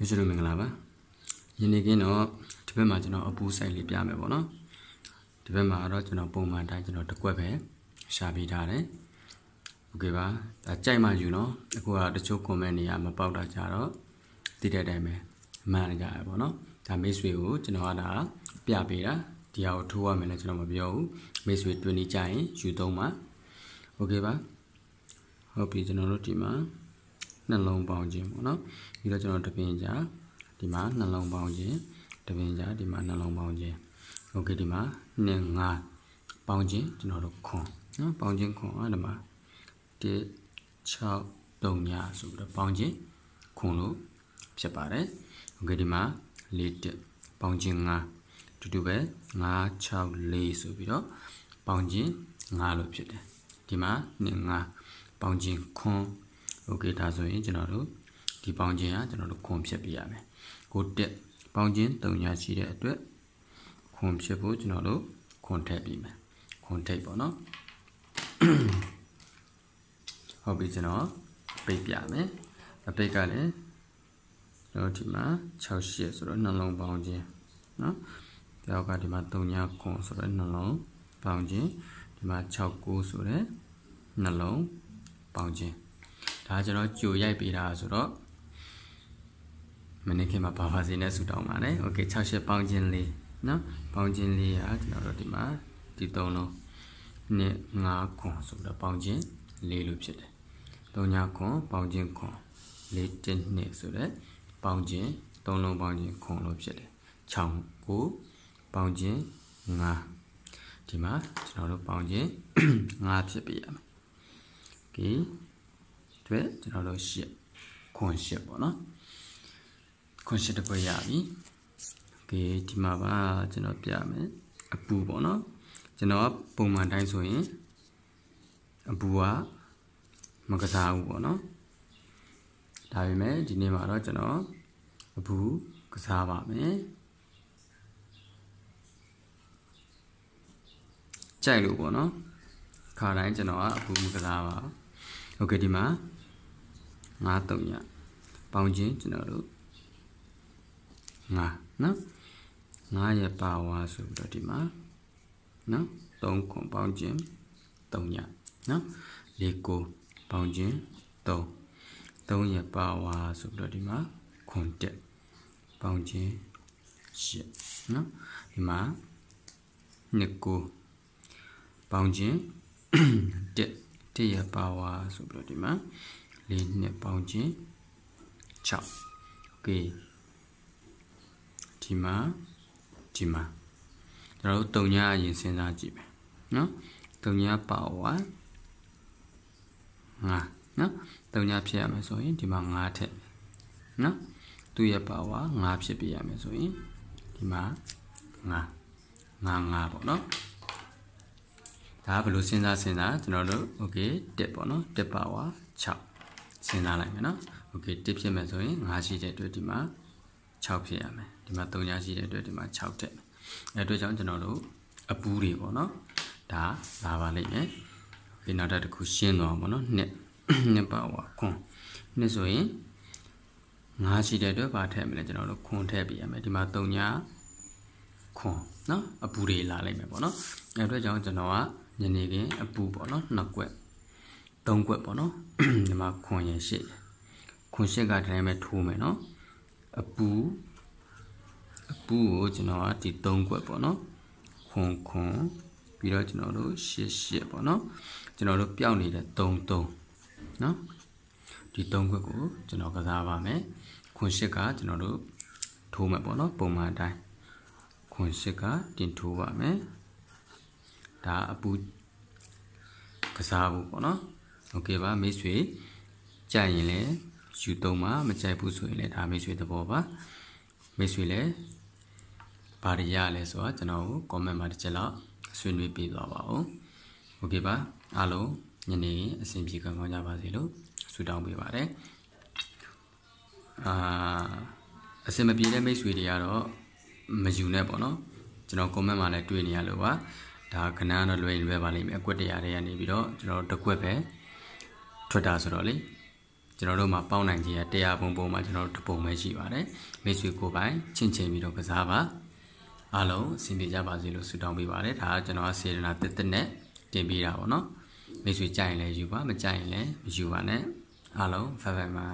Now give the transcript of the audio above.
မိတ်ဆွေတို့မင်္ဂလာပါယနေ့ကင်းတော့ဒီဘက်မှာကျွန်တော်အပူဆိုင်လေးပြမယ်ပေါ့နော်ဒီဘက်မှာတော့ကျွန်တော်ပုံမှန်တိုင်းကျွန်တော်တစ်ကွက်ပဲရှာပေးထားတယ်โอเคပါဒါကြိုက်မှယူနော်အခုကတချို့ comment တွေကမပေါက်တာကြတော့တည်တဲ့အတိုင်းပဲမှန်ကြရပေါ့နော်ဒါမိတ်ဆွေကိုကျွန်တော်ကဒါပြပေးတာဒီဟာကိုထိုးရမယ်လည်းကျွန်တော်မပြောဘူးမိတ်ဆွေတွင်နေကြရင်ယူသုံးပါโอเคပါဟုတ်ပြီကျွန်တော်တို့ဒီမှာ နှလုံးပေါင်းခြင်းပေါ့နော်ပြီးတော့ကျွန်တော်တပင်ကြာဒီမှာနှလုံးပေါင်းခြင်းတပင်ကြာဒီမှာနှလုံးပေါင်းခြင်းโอเคဒီမှာ2 5ပေါင်းခြင်းကျွန်တော်တို့ခွန်နော်ပေါင်းခြင်းခွန်အဲ့ဒီမှာ1 6 3ညဆိုပြီးတော့ပေါင်းခြင်းခွန်လို့ဖြစ်ပါတယ်โอเคဒီမှာ4 1ပေါင်းခြင်း5တူတူပဲ9 6 4ဆိုပြီးတော့ပေါင်းခြင်း5လို့ဖြစ်တယ်ဒီမှာ2 5ပေါင်းခြင်းခွန် โอเคဒါဆိုရင်ကျွန်တော်တို့ဒီပေါင်းခြင်းကကျွန်တော်တို့ခွန်ဖြစ်ပြရမယ်ကိုတက်ပေါင်းခြင်း3ညာရှိတဲ့အတွက်ခွန်ဖြစ်ဖို့ကျွန်တော်တို့ခွန်ထည့်ပြီးမယ်ခွန်ထိပ်ပေါ့နော်ဟုတ်ပြီကျွန်တော်ပိတ်ပြမယ်အပိတ်ကလည်းကျွန်တော်ဒီမှာ6ရှစ်ဆိုတော့နှလုံးပေါင်းခြင်းနော်တယောက်ကဒီမှာ3ညာခွန်ဆိုတော့နှလုံးပေါင်းခြင်းဒီမှာ6 9ဆိုတဲ့နှလုံးပေါင်းခြင်း ဒါကျွန်တော်ကြိုရိုက်ပေးတာဆိုတော့မနေ့ကမှဘာဘာစီနဲ့ဆူတောင်းပါနဲ့โอเค6ရှစ်ပေါင်းခြင်းလေးနော်ပေါင်းခြင်းလေးကကျွန်တော်တို့ဒီမှာဒီ3လုံးနှစ်5ခွန်ဆိုတော့ပေါင်းခြင်းလေးလို့ဖြစ်တယ်3ညခွန်ပေါင်းခြင်းခွန်လေးတစ်နှစ်ဆိုတော့ပေါင်းခြင်း3လုံးပေါင်းခြင်းခွန်လို့ဖြစ်တယ်6ကိုပေါင်းခြင်း5ဒီမှာကျွန်တော်တို့ပေါင်းခြင်း5ဖြစ်ပြရမယ်โอเค တွေ့ကျွန်တော်တို့ရှစ်ခွန်ရှစ်ပေါ့နော်ခွန်ရှစ်တစ်ပွဲရပြီโอเคဒီမှာပါကျွန်တော်ပြမယ်အပူပေါ့နော်ကျွန်တော်ပုံမှန်တိုင်းဆိုရင်အပူကမကစားဘူးပေါ့နော်ဒါပေမဲ့ဒီနေ့မှာတော့ကျွန်တော်အပူကစားပါမယ်ကြိုက်လို့ပေါ့နော်ခါတိုင်းကျွန်တော်ကအပူမကစားပါโอเคဒီမှာ 9 3ညပေါင်းချင်းကျွန်တော်တို့9နော်9ရဲ့ပါဝါဆိုပြီးတော့ဒီမှာနော်3ခွန်ပေါင်းချင်း3ညနော်4ကိုပေါင်းချင်း3 3ရဲ့ပါဝါဆိုပြီးတော့ဒီမှာခွန်တက်ပေါင်းချင်း8နော်ဒီမှာ2ကိုပေါင်းချင်းတက်တက်ရဲ့ပါဝါဆိုပြီးတော့ဒီမှာ 4နဲ့ပေါင်းခြင်း6 okay ဒီမှာဒီမှာကျွန်တော်တို့တုံညာအရင်စဉ်းစားကြည့်မယ်နော်တုံညာပါဝါငါနော်တုံညာဖြစ်ရမယ်ဆိုရင်ဒီမှာ5ထက်နော်သူ့ရဲ့ပါဝါ5ဖြစ်ပြရမယ်ဆိုရင်ဒီမှာ5 5 5ပေါ့နော်ဒါကဘယ်လိုစဉ်းစားစဉ်းစားကျွန်တော်တို့ okay 1ပေါ့နော်1ပါဝါ6 စဉ်းစားလိုက်မယ်နော် okay တက်ဖြစ်မယ်ဆိုရင်9ရှိတဲ့အတွက်ဒီမှာ6ဖြစ်ရမယ်ဒီမှာ3ညရှိတဲ့အတွက်ဒီမှာ6တက်အဲအတွက်ကြောင့်ကျွန်တော်တို့အပူးတွေပေါ့နော်ဒါလာပါလိမ့်မယ်ဒီနောက်တစ်ခုရှင်းသွားပါတော့နှစ်နှစ်ပါဝါခွန်နှစ်ဆိုရင်9ရှိတဲ့အတွက်ဗာထည့်မယ်လေကျွန်တော်တို့ခွန်ထည့်ပြရမယ်ဒီမှာ3ညခွန်နော်အပူတွေလာလိမ့်မယ်ပေါ့နော်အဲအတွက်ကြောင့်ကျွန်တော်ကညနေခင်းအပူပေါ့နော်နှစ်ကွက် သုံးကွက်ပေါ့နော်ဒီမှာခွန်ရင်ရှိခွန်ရှိကတိုင်းပဲထိုးမယ်နော်အပူအပူကိုကျွန်တော်ကဒီ၃ခွက်ပေါ့နော်ခွန်ခွန်ပြီးတော့ကျွန်တော်တို့ရှစ်ရှစ်ပေါ့နော်ကျွန်တော်တို့ပျောက်နေတဲ့၃၃နော်ဒီ၃ခွက်ကိုကျွန်တော်ကစားပါမယ်ခွန်ရှစ်ကကျွန်တော်တို့ထိုးမယ်ပေါ့နော်ပုံမှန်အတိုင်းခွန်ရှစ်ကတင်ထိုးပါမယ်ဒါအပူကစားဖို့ပေါ့နော် โอเคပါမိတ်ဆွေကြိုက်ရင်လည်းယူသုံးပါမကြိုက်ဘူးဆိုရင်လည်းဒါမိတ်ဆွေသဘောပါမိတ်ဆွေလည်းဘာတွေရလဲဆိုတော့ကျွန်တော်ကို comment မှာတစ်ချက်လောက်ဆွေးနွေးပေးသွားပါဦးโอเคပါအားလုံးညနေအဆင်ပြေကောင်းကြပါစေလို့ဆုတောင်းပေးပါတယ်အာအဆင်မပြေတဲ့မိတ်ဆွေတွေကတော့မယူနဲ့ပေါ့နော်ကျွန်တော် comment မှာလည်းတွေ့နေရလို့ပါဒါခဏတော့လွယ်လွယ်ပါလိမ့်မယ်အကွက်တရားတွေကနေပြီးတော့ကျွန်တော်တကွက်ပဲ ထွက်တာဆိုတော့လေကျွန်တော်တို့မှာပေါင်းနိုင်ခြင်းရတရားပုံပုံမှာကျွန်တော်တို့တပုံပဲရှိပါတယ်မိတ်ဆွေကိုပိုင်ချင်းချင်းပြီးတော့ကစားပါအားလုံးအဆင်ပြေကြပါစေလို့ဆုတောင်းပေးပါတယ်ဒါကကျွန်တော်စေရနာတက်တက်နဲ့တင်ပေးတာပေါ့နော်မိတ်ဆွေကြိုင်ရင်လည်းယူပါမကြိုင်ရင်လည်းမယူပါနဲ့အားလုံးဖိုင်ဖိုင်ပါ